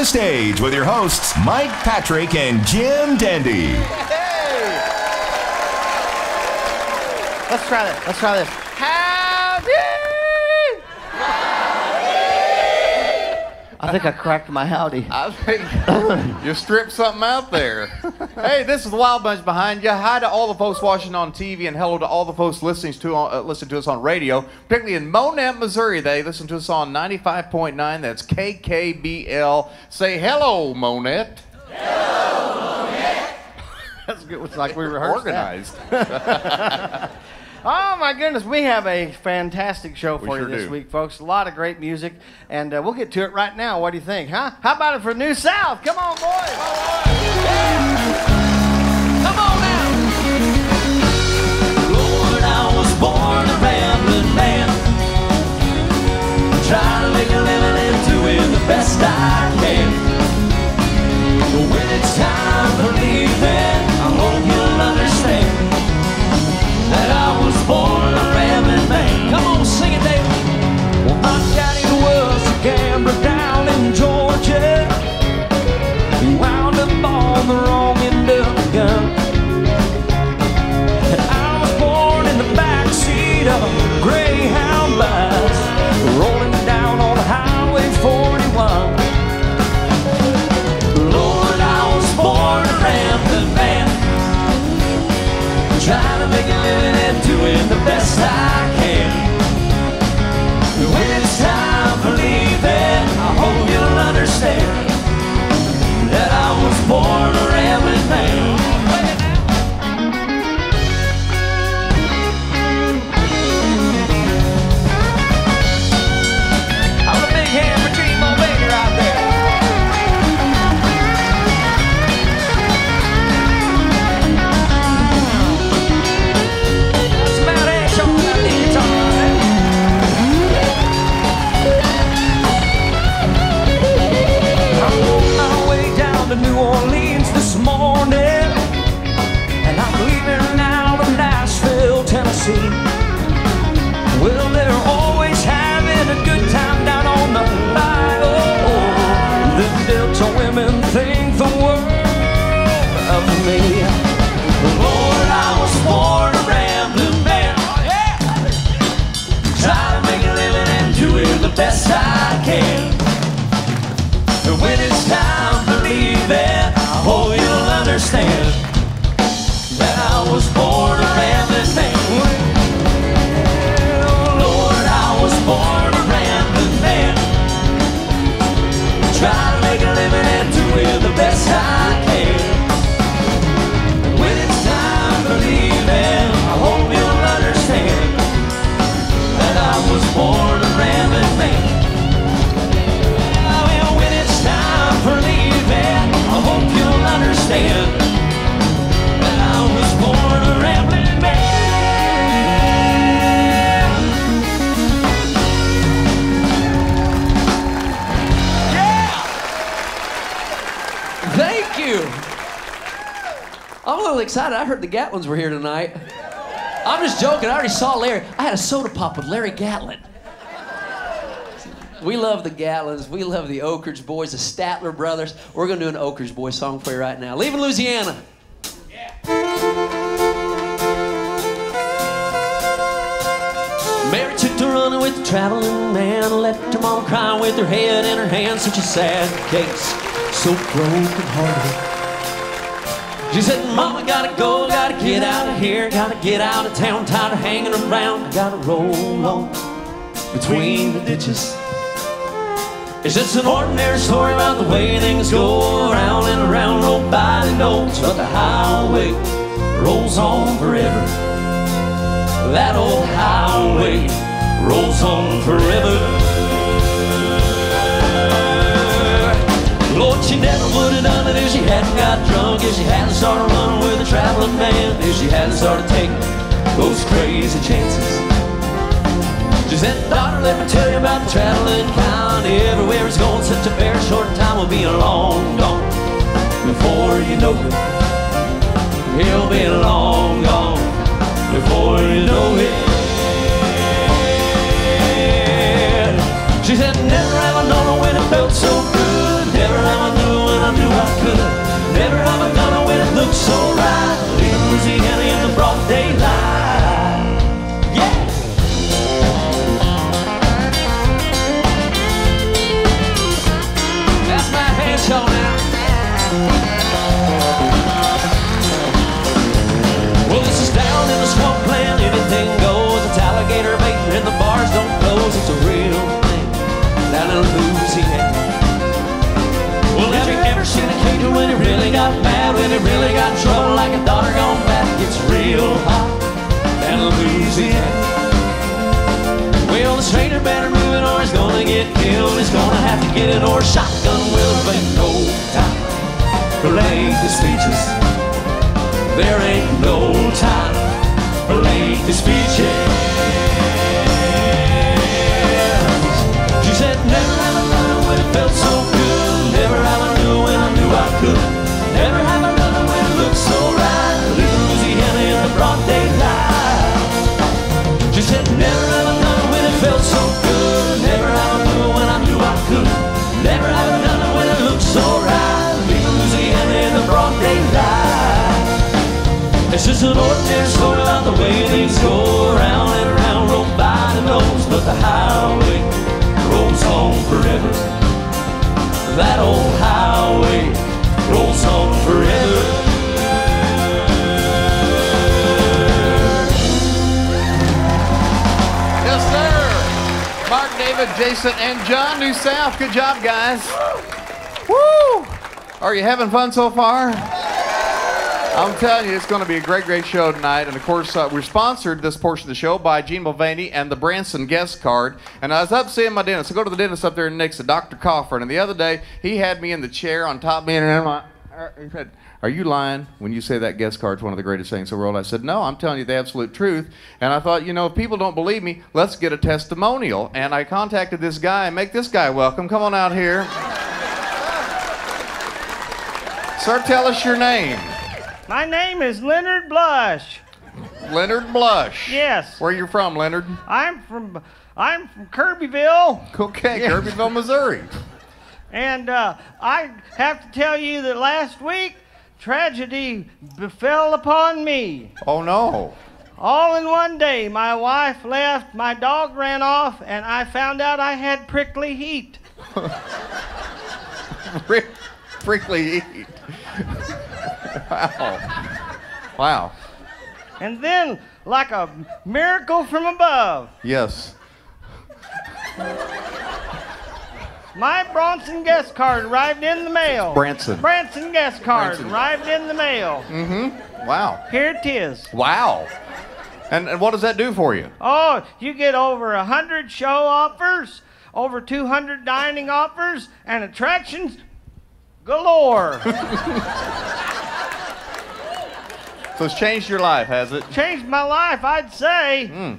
the stage with your hosts, Mike Patrick and Jim Dandy. Let's try this. Let's try this. Howdy! I think I cracked my howdy. I think you stripped something out there. hey, this is the Wild Bunch behind you. Hi to all the folks watching on TV, and hello to all the folks listening to uh, listen to us on radio, particularly in Monett, Missouri. They listen to us on 95.9. That's KKBL. Say hello, Monett. Hello, Monett. That's good. It's like we rehearsed that. Organized. Oh my goodness, we have a fantastic show for sure you this do. week, folks. A lot of great music, and uh, we'll get to it right now. What do you think, huh? How about it for New South? Come on, boys! Yeah! Come on now! Lord, I was born a rambling man. Trying to make a living and doing the best I can. But when it's time for leaving, I hope you'll understand that I was born a rambling man. Come on, sing understand that I was born a rambling man. Excited. I heard the Gatlins were here tonight. I'm just joking. I already saw Larry. I had a soda pop with Larry Gatlin. We love the Gatlins. We love the Oak Ridge Boys, the Statler Brothers. We're going to do an Oak Ridge Boys song for you right now. Leaving Louisiana. Mary took to running with the traveling man, left her mama crying with her head in her hands, such a sad case, so broken hearted. She said, Mama, gotta go, gotta get out of here, gotta get out of town, tired of hanging around, gotta roll on between the ditches. It's just an ordinary story about the way things go around and around. Nobody knows, but the highway rolls on forever. That old highway rolls on forever. She never would have done it if she hadn't got drunk, if she hadn't started running with a traveling man, if she hadn't started taking those crazy chances. She said, daughter, let me tell you about the traveling county. Everywhere it's going, such a very short time will be long gone. Before you know it, he'll be long gone. Before you know it. She said, never knew I could. Never have I done it when it looked so right. Leaving Louisiana in the broad daylight. Yeah. That's my hand show now. Get killed. He's gonna have to get it or a shotgun will break no time for lengthy speeches. There ain't no time for lengthy speeches. It's just an ordinary story about the way things go around and around. Nobody knows, but the highway rolls on forever. That old highway rolls on forever. Yes, sir. Mark, David, Jason, and John New South. Good job, guys. Woo! Are you having fun so far? I'm telling you, it's going to be a great, great show tonight. And of course, uh, we're sponsored this portion of the show by Gene Mulvaney and the Branson guest card. And I was up seeing my dentist. I go to the dentist up there in Nixa, Dr. Coffin. And the other day, he had me in the chair on top of me, and I'm like, "Are- he said, Are you lying when you say that guest card's one of the greatest things in the world? I said, No, I'm telling you the absolute truth. And I thought, you know, if people don't believe me, let's get a testimonial. And I contacted this guy and make this guy welcome. Come on out here. Sir, tell us your name. My name is Leonard Blush. Leonard Blush. Yes. Where you from, Leonard? I'm from I'm from Kirbyville, Okay, Kirbyville, Missouri. and uh, I have to tell you that last week tragedy befell upon me. Oh no. All in one day, my wife left, my dog ran off, and I found out I had prickly heat. Prickly heat. wow. Wow. And then, like a miracle from above, Yes. my Bronson guest card arrived in the mail. Branson. Branson guest card Branson. arrived in the mail. Mm-hmm. Wow. Here it is. Wow. And, and what does that do for you? Oh, you get over a hundred show offers, over 200 dining offers, and attractions galore. So it's changed your life, has it? Changed my life, I'd say. Hmm.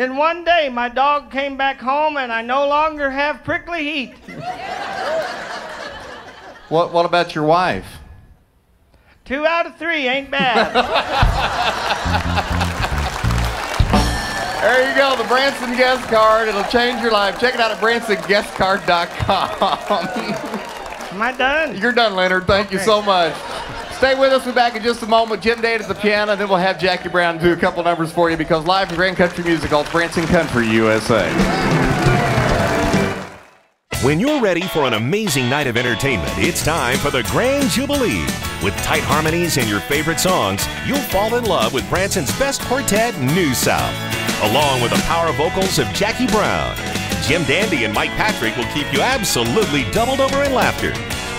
In one day, my dog came back home, and I no longer have prickly heat. What, what about your wife? Two out of three ain't bad. There you go, the Branson guest card. It'll change your life. Check it out at bransonguestcard.com. Am I done? You're done, Leonard. Thank you so much. Stay with us. We'll be back in just a moment. Jim Dandy at the piano, then we'll have Jackie Brown do a couple numbers for you because live from Grand Country Music Hall, Branson Country, USA. When you're ready for an amazing night of entertainment, it's time for the Grand Jubilee. With tight harmonies and your favorite songs, you'll fall in love with Branson's best quartet, New South. Along with the power vocals of Jackie Brown. Jim Dandy and Mike Patrick will keep you absolutely doubled over in laughter.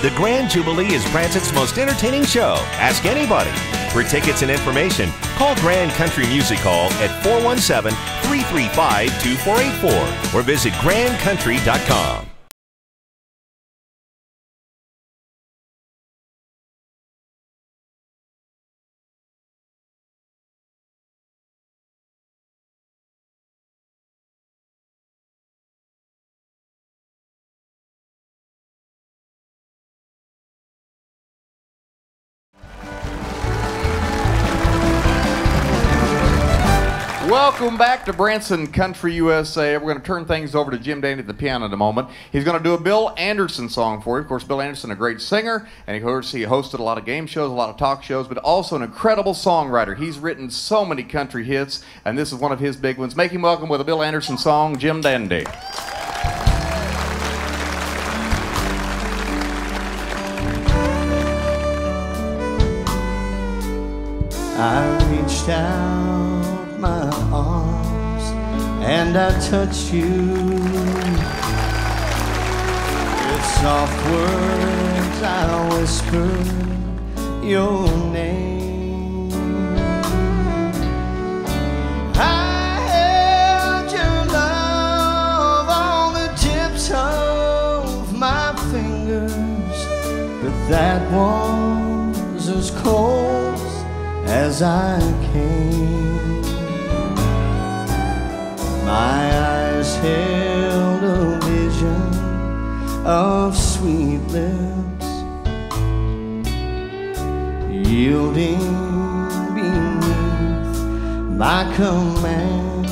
The Grand Jubilee is Branson's most entertaining show. Ask anybody. For tickets and information, call Grand Country Music Hall at 417 335 2484 or visit grandcountry.com. Welcome back to Branson Country USA. We're going to turn things over to Jim Dandy at the piano in a moment. He's going to do a Bill Anderson song for you. Of course, Bill Anderson, a great singer, and of course, he hosted a lot of game shows, a lot of talk shows, but also an incredible songwriter. He's written so many country hits, and this is one of his big ones. Make him welcome with a Bill Anderson song, Jim Dandy. I reached out and I touch you. With soft words I whisper your name. I held your love on the tips of my fingers, but that was as cold as I came. My eyes held a vision of sweet lips, yielding beneath my command.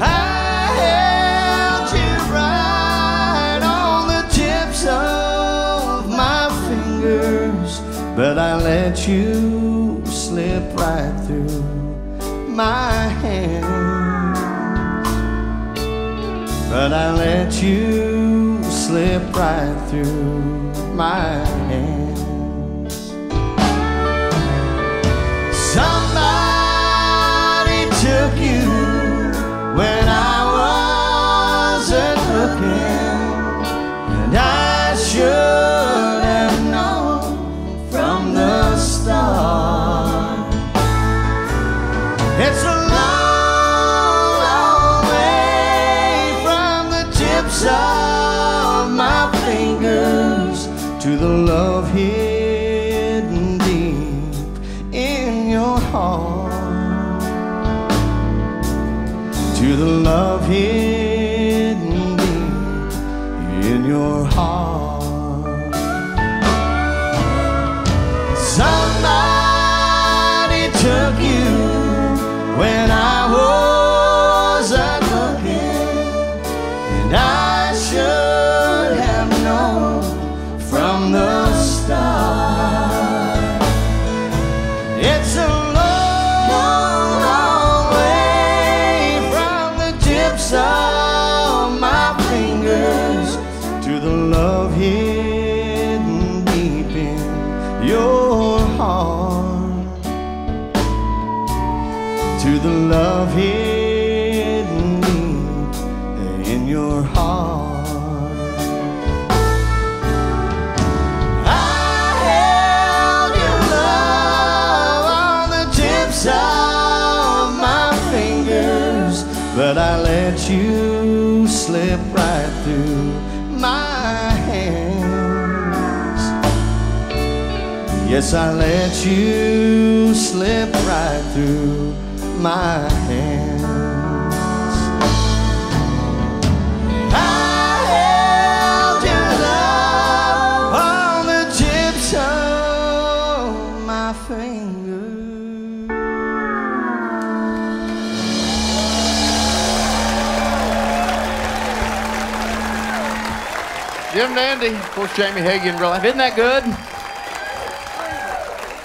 I held you right on the tips of my fingers, but I let you slip right through my hands. But I let you slip right through my Yes, I let you slip right through my hands. I held your love on the tips of my fingers. Jim Dandy, of course, Jamie Hagan, life. Isn't that good?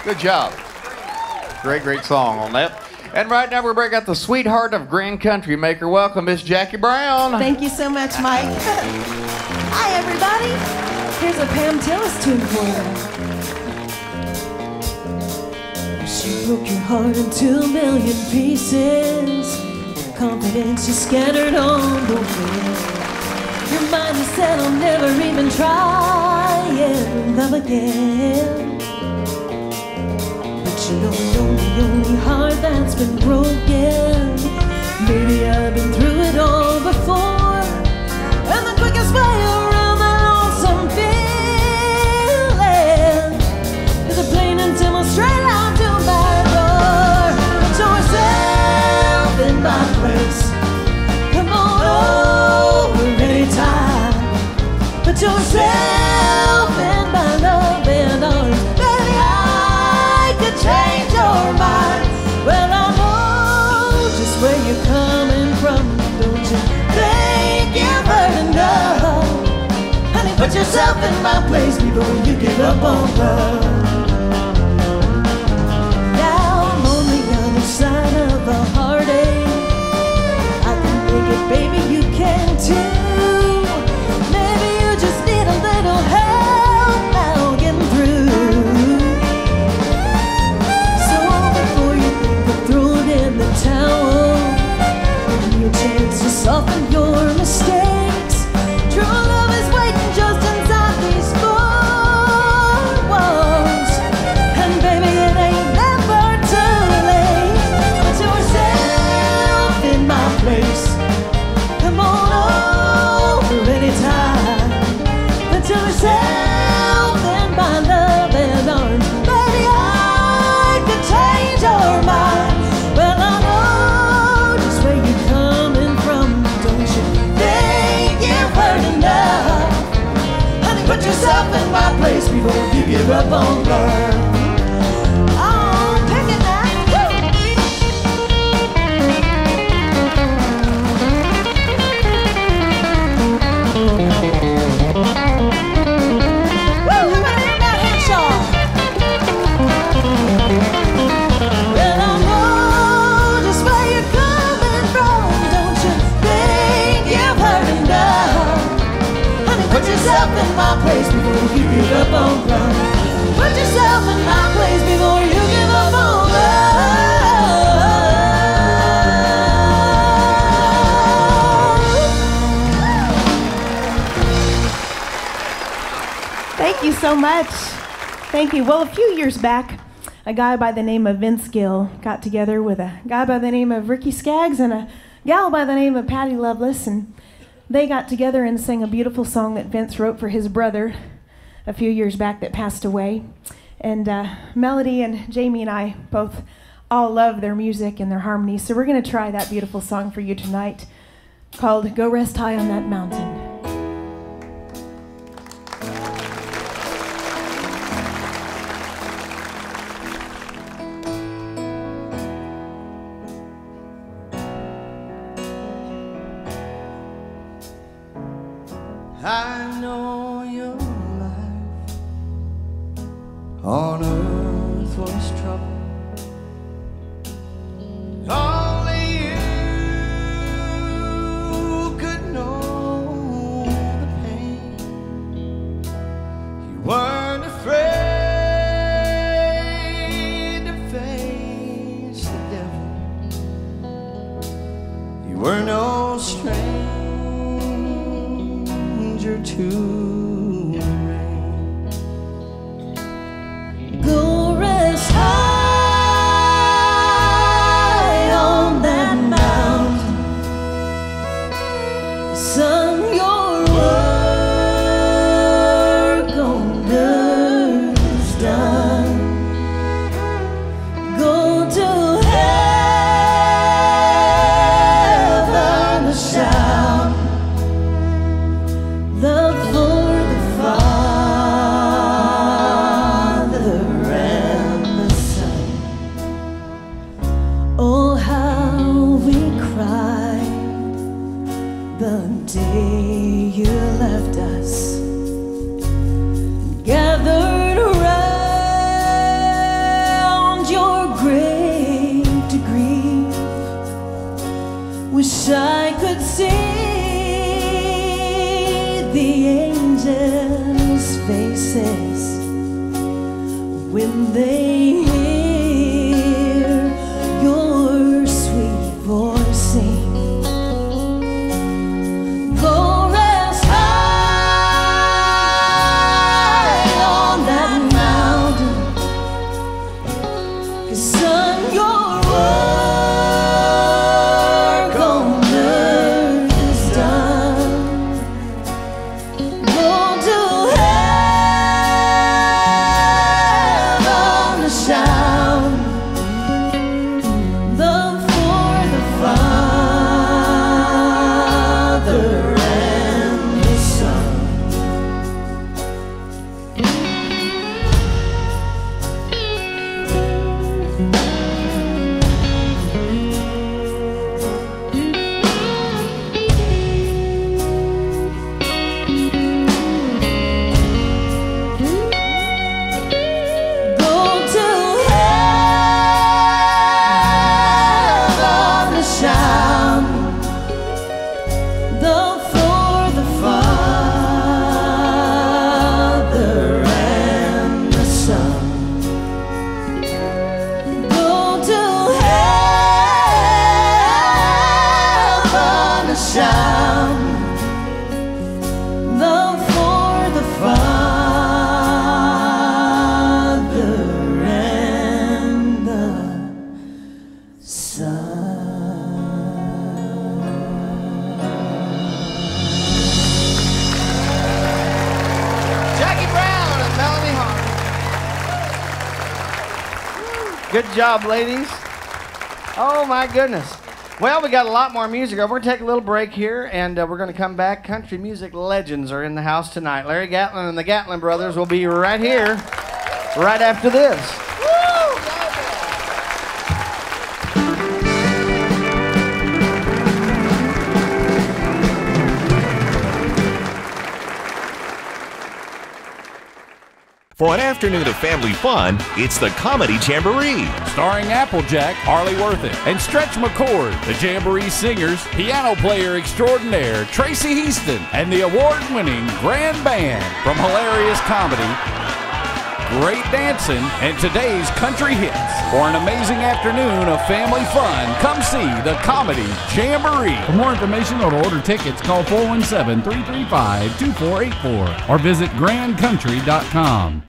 Good job. Great, great song on that. And right now we're bringing out the sweetheart of Grand Country Maker. Welcome, Miss Jackie Brown. Thank you so much, Mike. Hi, everybody. Here's a Pam Tillis tune for you. She broke your heart into a million pieces. Confidence you scattered on the wind. Your mind is set on never even trying love again. You know the only, only heart that's been broken. Maybe I've been through it all people you give up on love. Now I'm only on the side of a heartache. I can take it, baby, you can too. on love. much. Thank you. Well, a few years back, a guy by the name of Vince Gill got together with a guy by the name of Ricky Skaggs and a gal by the name of Patty Loveless, and they got together and sang a beautiful song that Vince wrote for his brother a few years back that passed away. And uh, Melody and Jamie and I both all love their music and their harmony, so we're going to try that beautiful song for you tonight called Go Rest High on That Mountain. Good job, ladies. Oh my goodness. Well, we got a lot more music. We're gonna take a little break here, and uh, we're gonna come back. Country music legends are in the house tonight. Larry Gatlin and the Gatlin brothers will be right here, right after this. For an afternoon of family fun, it's the Comedy Jamboree. Starring Applejack, Harley Worthing, and Stretch McCord, the Jamboree singers, piano player extraordinaire Tracy Heaston, and the award winning Grand Band from hilarious comedy, great dancing, and today's country hits. For an amazing afternoon of family fun, come see the Comedy Jamboree. For more information or to order tickets, call 417 335 2484 or visit grandcountry.com.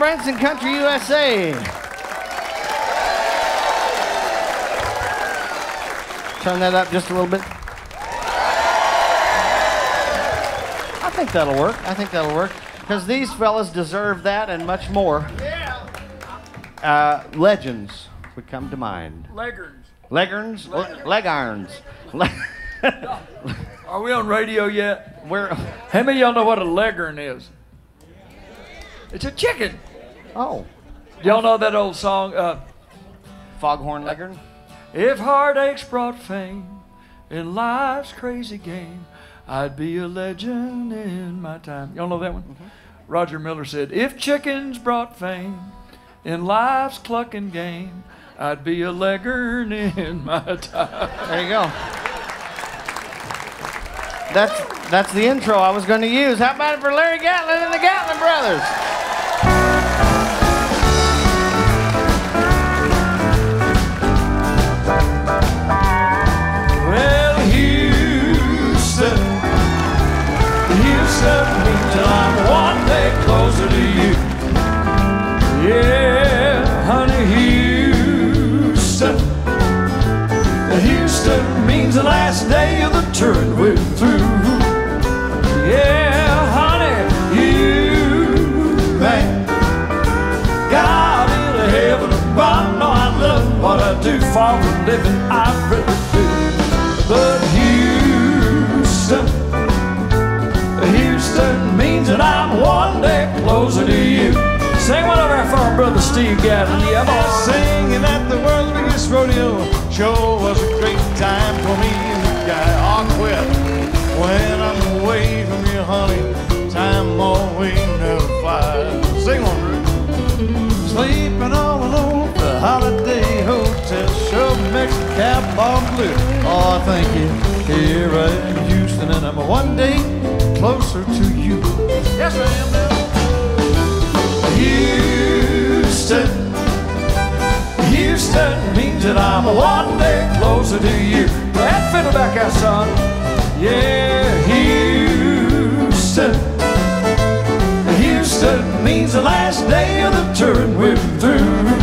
Branson Country USA. Turn that up just a little bit. I think that'll work. I think that'll work. Because these fellas deserve that and much more. Uh, legends would come to mind. Leggerns. Leggerns? Le- leg irons. Are we on radio yet? Where? How many of y'all know what a leghorn is? It's a chicken. Oh. Y'all know that old song? Uh, Foghorn leghorn? if heartaches brought fame in life's crazy game, I'd be a legend in my time. Y'all know that one? Roger Miller said, If chickens brought fame in life's clucking game, I'd be a leghorn in my time. There you go. That's that's the intro I was going to use. How about it for Larry Gatlin and the Gatlin brothers? The we're through. Yeah, honey, you, man. God in heaven above, no, I love what I do for a living, I really do. But Thank you. Here I in Houston, and I'm one day closer to you. Yes, I am now. Houston, Houston means that I'm one day closer to you. That fiddleback out, son. Yeah, Houston. Houston means the last day of the touring we're through.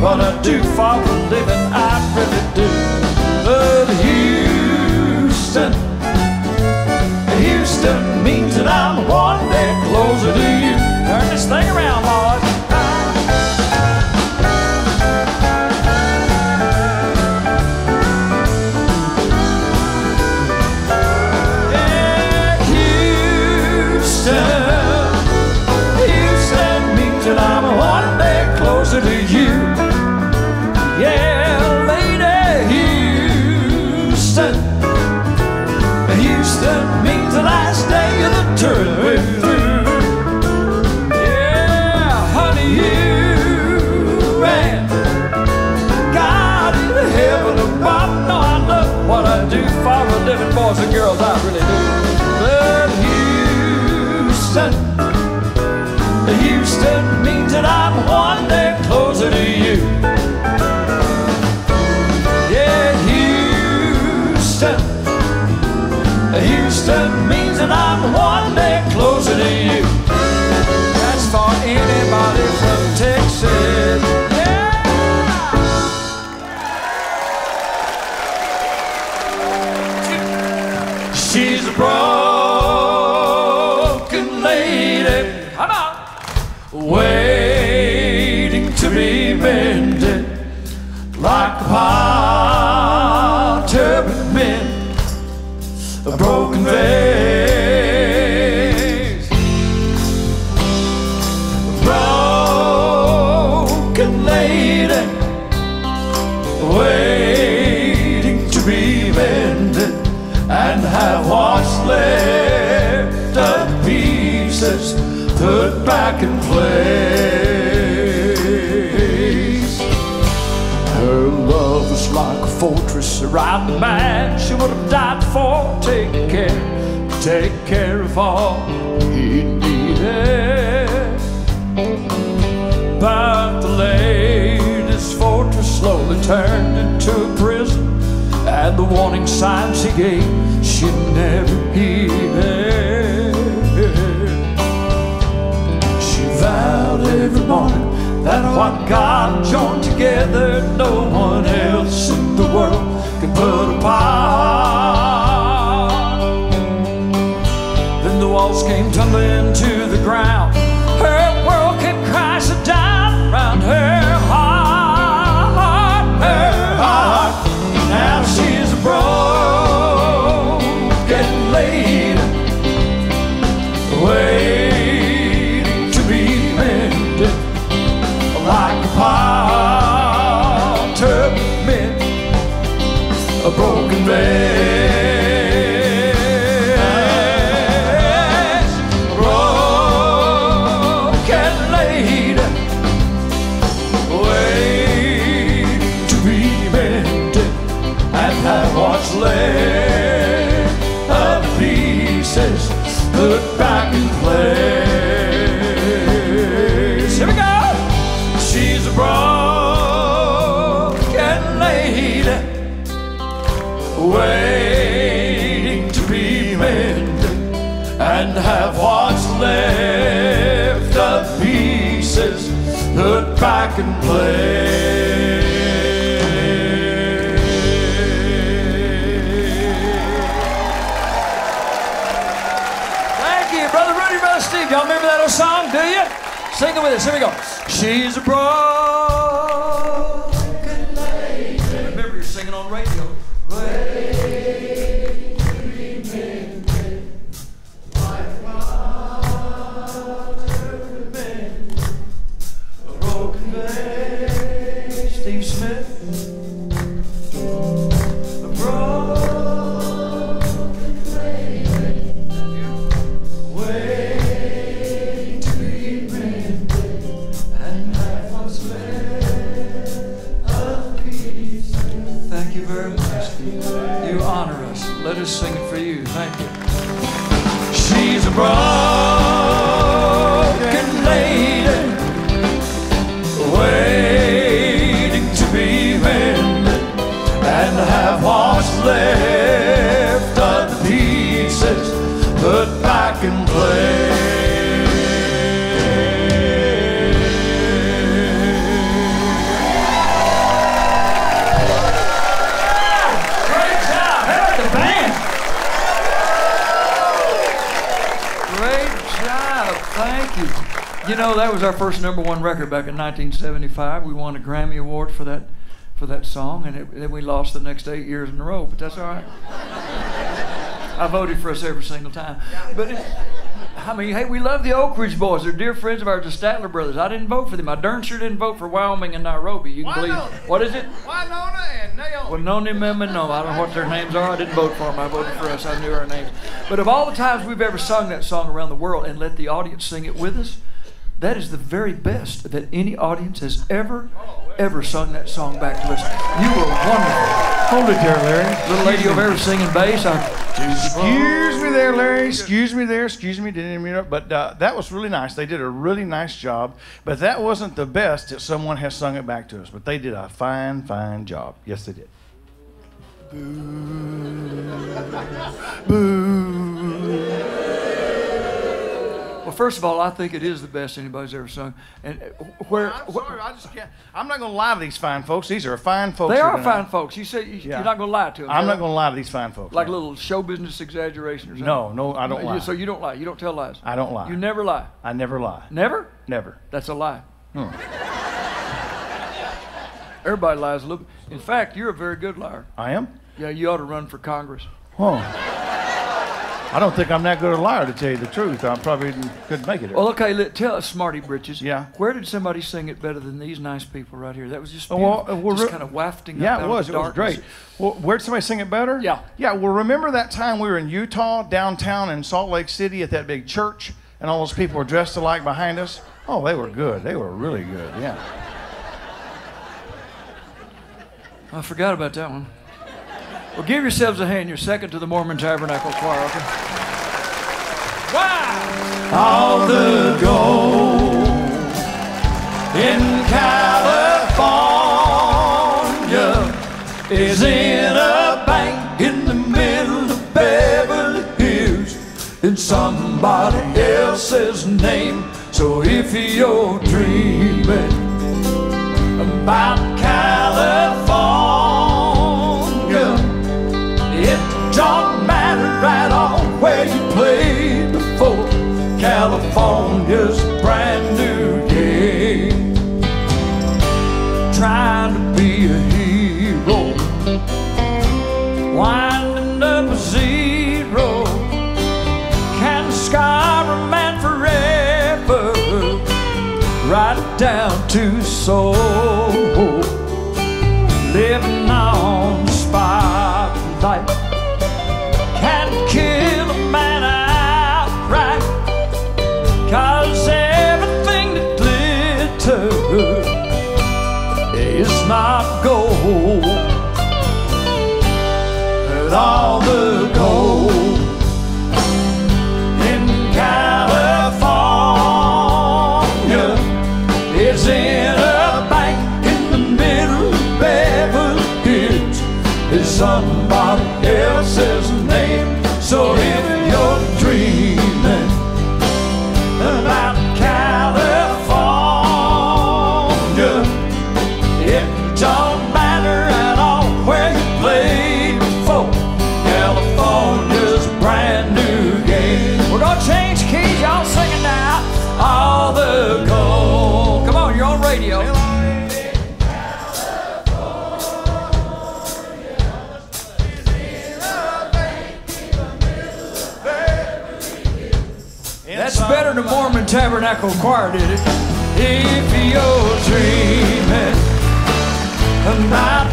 What I do for a living, I really do. But Houston, Houston means that I'm one day closer to you. Turn this thing around, like a fortress around the man she would have died for. Take care, take care of all he needed. But the lady's fortress slowly turned into a prison, and the warning signs he gave she never heeded. She vowed every morning that what God joined together, no one else in the world could put apart. Then the walls came tumbling to the ground. And have what's left of pieces put back in place. Thank you, Brother Rudy, Brother Steve. Y'all remember that old song, do you? Sing it with us. Here we go. She's a broken job. Thank you. You know, that was our first number one record back in 1975. We won a Grammy Award for that for that song, and it, then we lost the next eight years in a row. But that's all right. I voted for us every single time. But it, I mean, hey, we love the Oak Ridge Boys. They're dear friends of ours, the Statler brothers. I didn't vote for them. I darn sure didn't vote for Wyoming and Nairobi. You can believe. What is it? Wynonna and Naomi. Well, no name, no. I don't know what their names are. I didn't vote for them. I voted for us. I knew our names. But of all the times we've ever sung that song around the world and let the audience sing it with us, that is the very best that any audience has ever, ever sung that song back to us. You were wonderful. Hold it there, Larry. Little lady over there singing bass. I, Excuse me there, Larry. Excuse me there. Excuse me. Didn't mean to. But uh, that was really nice. They did a really nice job. But that wasn't the best that someone has sung it back to us. But they did a fine, fine job. Yes, they did. Well, first of all, I think it is the best anybody's ever sung. And uh, where I'm sorry. I just can't. I'm not going to lie to these fine folks. These are fine folks. they are fine folks. You say you, Yeah. you're not going to lie to them. I'm not going to lie to these fine folks. Like a no. little show business exaggeration or something. No, no, I don't lie. So you don't lie. You don't tell lies. I don't lie. You never lie. I never lie. Never? Never. That's a lie. Hmm. Everybody lies a little. In fact, you're a very good liar. I am. Yeah, you ought to run for Congress. Oh. I don't think I'm that good a liar to tell you the truth. I probably couldn't make it. Well, okay, let, tell us, Smarty Britches. Yeah. Where did somebody sing it better than these nice people right here? That was just Oh, well, we're just kind of wafting Yeah, up it out was. It was great. Well, where'd somebody sing it better? Yeah. Yeah. Well, remember that time we were in Utah, downtown in Salt Lake City at that big church, and all those people were dressed alike behind us? Oh, they were good. They were really good. Yeah. I forgot about that one. Well, give yourselves a hand. You're second to the Mormon Tabernacle Choir, okay? Wow! All the gold in California is in a bank in the middle of Beverly Hills in somebody else's name. So if you're dreaming about California, is not gold. But all the gold Tabernacle Choir did it. If you're dreaming about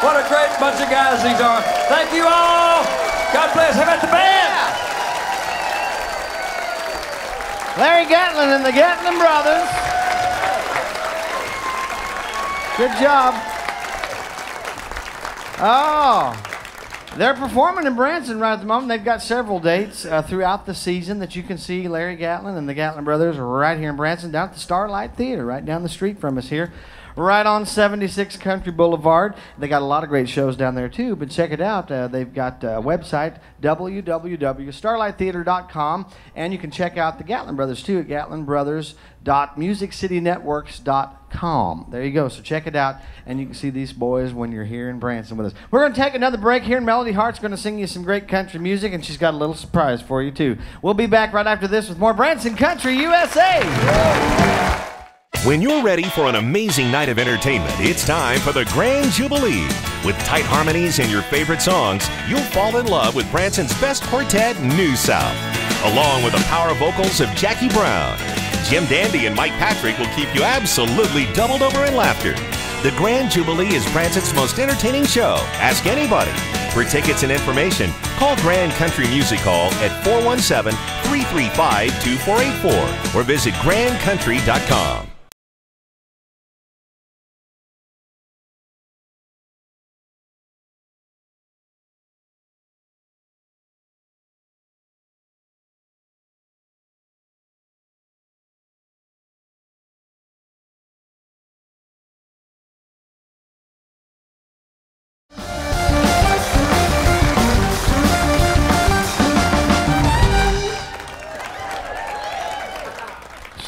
What a great bunch of guys these are. Thank you all. God bless. How about the band? Larry Gatlin and the Gatlin Brothers. Good job. Oh, they're performing in Branson right at the moment. They've got several dates uh, throughout the season that you can see Larry Gatlin and the Gatlin Brothers right here in Branson, down at the Starlight Theater, right down the street from us here, right on 76 Country Boulevard. They got a lot of great shows down there too, but check it out. Uh, they've got a website, www.starlighttheater.com, and you can check out the Gatlin Brothers too at gatlinbrothers.musiccitynetworks.com. There you go. So check it out, and you can see these boys when you're here in Branson with us. We're going to take another break here, and Melody Hart's going to sing you some great country music, and she's got a little surprise for you too. We'll be back right after this with more Branson Country USA. When you're ready for an amazing night of entertainment, it's time for the Grand Jubilee With tight harmonies and your favorite songs, you'll fall in love with Branson's best quartet, New South. Along with the power vocals of Jackie Brown, Jim Dandy and Mike Patrick will keep you absolutely doubled over in laughter. The Grand Jubilee is Branson's most entertaining show. Ask anybody. For tickets and information, call Grand Country Music Hall at 417 335 2484 or visit grandcountry.com.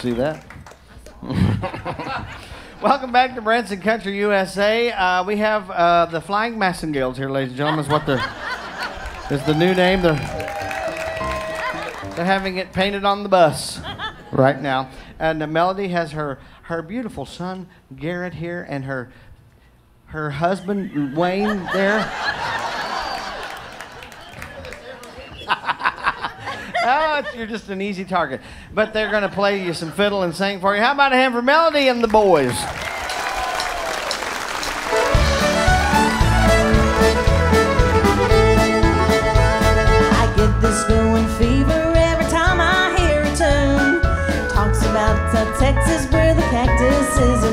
See that? Welcome back to Branson Country USA. Uh, we have uh, the Flying Massengales here, ladies and gentlemen. Is what the is the new name? They're they're having it painted on the bus right now. And uh, Melody has her her beautiful son Garrett here, and her her husband Wayne there. oh, you're just an easy target. But they're going to play you some fiddle and sing for you. How about a hand for Melody and the boys? I get this going fever every time I hear a tune. Talks about Texas where the cactus is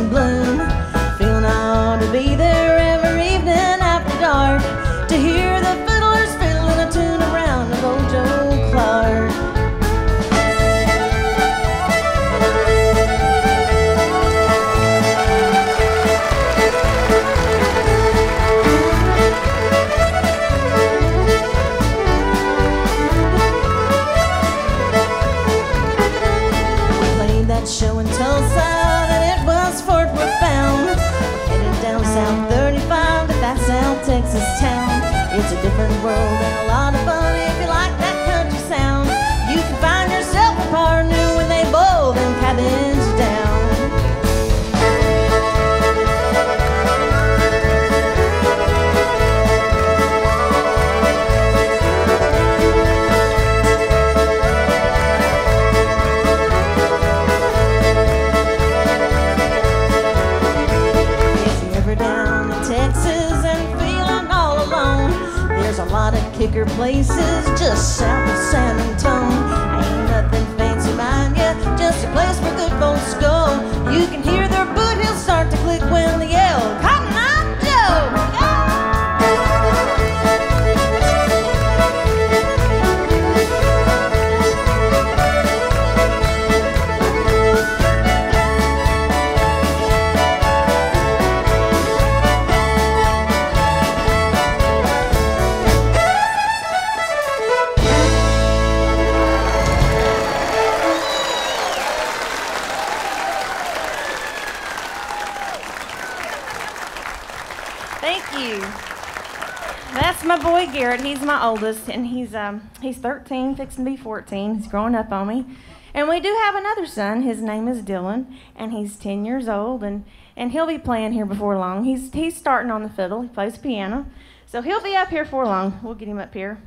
oldest, and he's um he's 13, fixing to be 14. He's growing up on me. And we do have another son. His name is Dylan, and he's 10 years old, and and he'll be playing here before long. He's he's starting on the fiddle. He plays piano, so he'll be up here for long. We'll get him up here.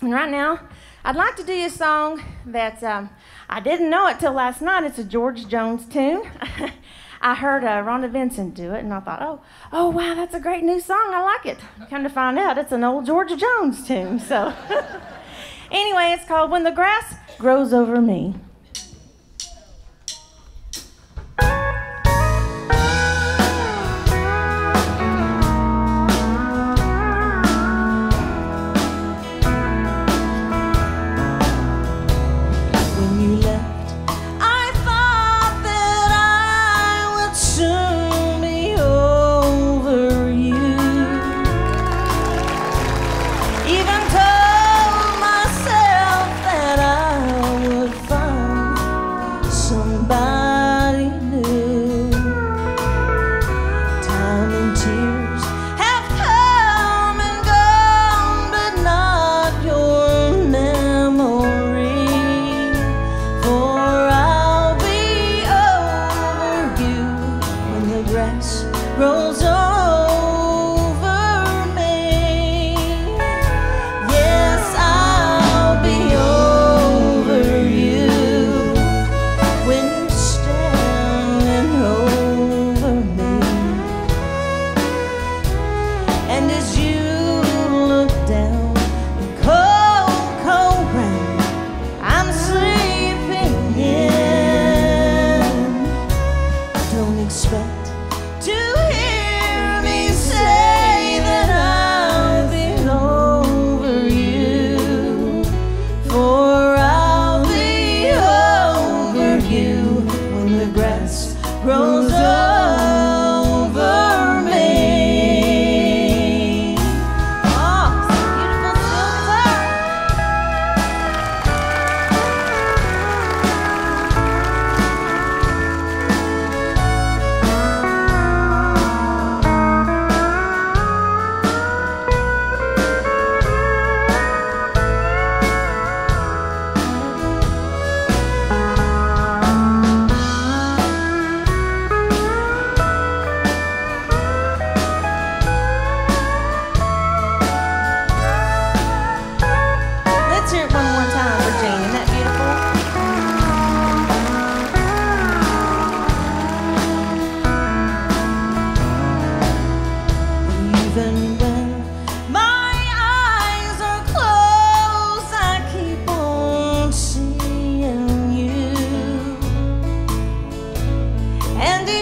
And right now, I'd like to do a song that um, I didn't know it till last night. It's a George Jones tune. I heard uh, Rhonda Vincent do it, and I thought, oh, oh wow, that's a great new song. I like it. Come to find out, it's an old Georgia Jones tune. So, anyway, it's called "When the Grass Grows Over Me."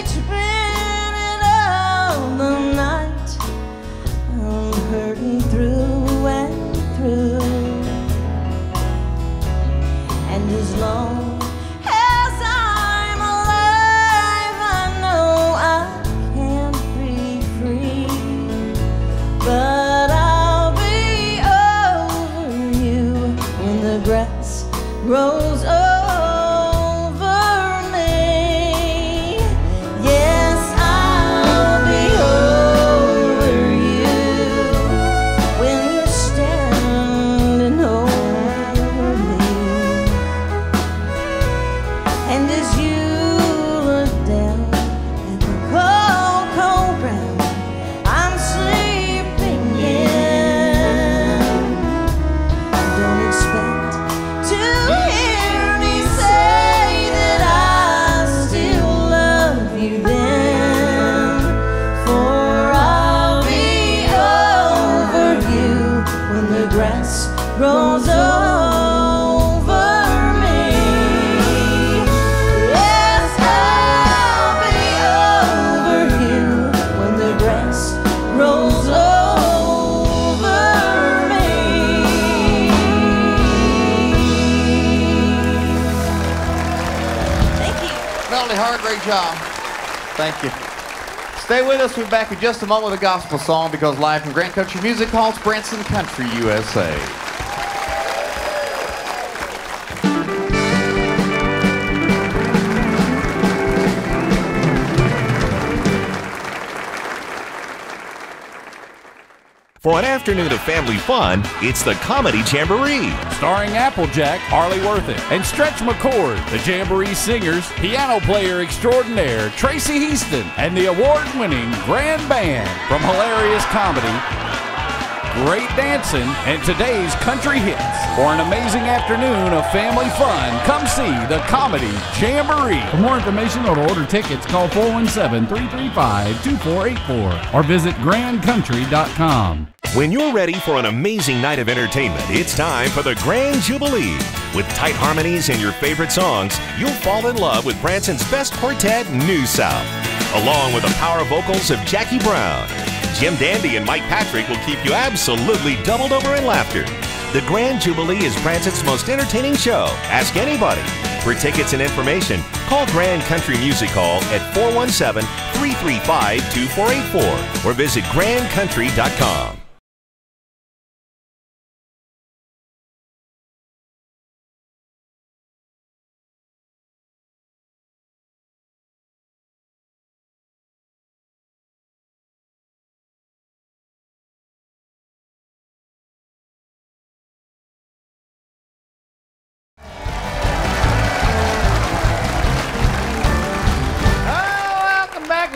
to be Stay with us. We'll be back in just a moment with a gospel song because live from Grand Country Music Hall's Branson Country, USA. For an afternoon of family fun, it's the Comedy Jamboree. Starring Applejack, Harley Worthing, and Stretch McCord, the Jamboree Singers, piano player extraordinaire Tracy Heaston, and the award winning Grand Band from Hilarious Comedy, Great Dancing, and today's Country Hits. For an amazing afternoon of family fun, come see the Comedy Jamboree. For more information or to order tickets, call 417 335 2484 or visit grandcountry.com. When you're ready for an amazing night of entertainment, it's time for the Grand Jubilee. With tight harmonies and your favorite songs, you'll fall in love with Branson's best quartet, New South. Along with the power vocals of Jackie Brown, Jim Dandy and Mike Patrick will keep you absolutely doubled over in laughter. The Grand Jubilee is Branson's most entertaining show. Ask anybody. For tickets and information, call Grand Country Music Hall at 417 335 2484 or visit grandcountry.com.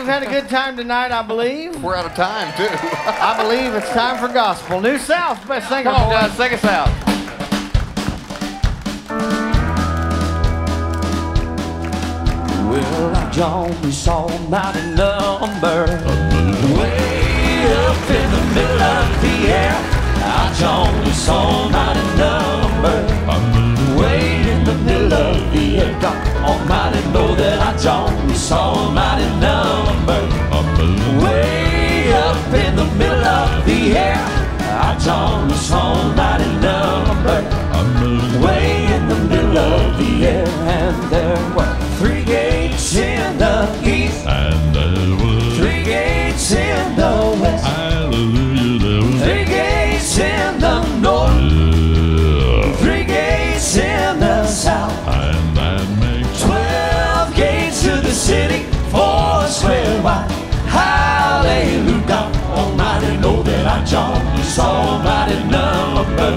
We've had a good time tonight, I believe. We're out of time, too. I believe it's time for gospel. New South, best singer. Come on, boys. guys, take us out. Well, I John, we saw a mighty number way up in the middle of the air. I John, we saw a mighty number way in the middle of the air. Almighty know that I we saw a mighty number way up in the middle of the air. I we saw a mighty number way in the middle of the air, and there were three gates in the east, And there was three gates in the west, John saw a mighty number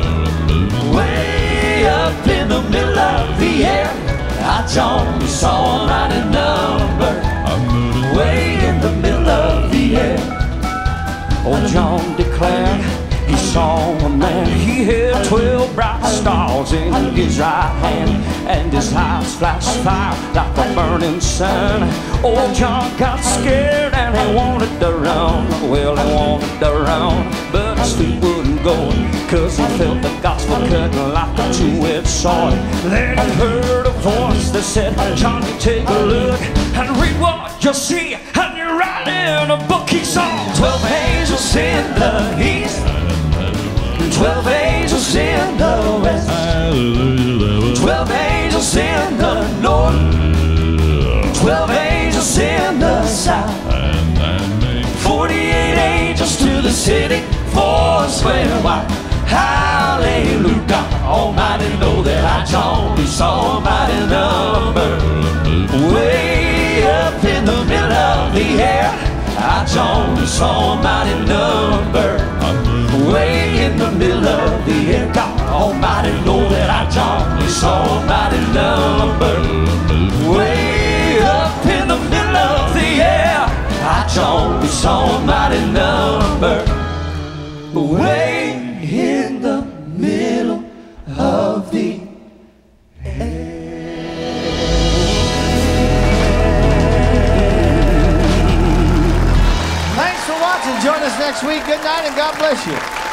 way up in the middle of the air. I John saw a mighty number way in the middle of the air. Old John declared saw a man. He had twelve bright stars in his right hand, and his eyes flashed fire like a burning sun. Old John got scared and he wanted to run. Well, he wanted to run, but his feet wouldn't go, cause he felt the gospel cutting like a two-edged sword. Then he heard a voice that said, John, you take a look and read what you see, and you're right in a book he saw. Twelve angels in the east, Twelve angels in the west. Twelve angels in the north. Twelve angels in the south. Forty-eight angels to the city for swear white. Hallelujah, God Almighty, know that I John saw a mighty number. Way up in the middle of the air, I John saw a mighty number. Way in the middle of the air, God Almighty, know that I saw a mighty number. Way up in the middle of the air, I saw a mighty number. Way in the middle of the Thanks next week. Good night and God bless you.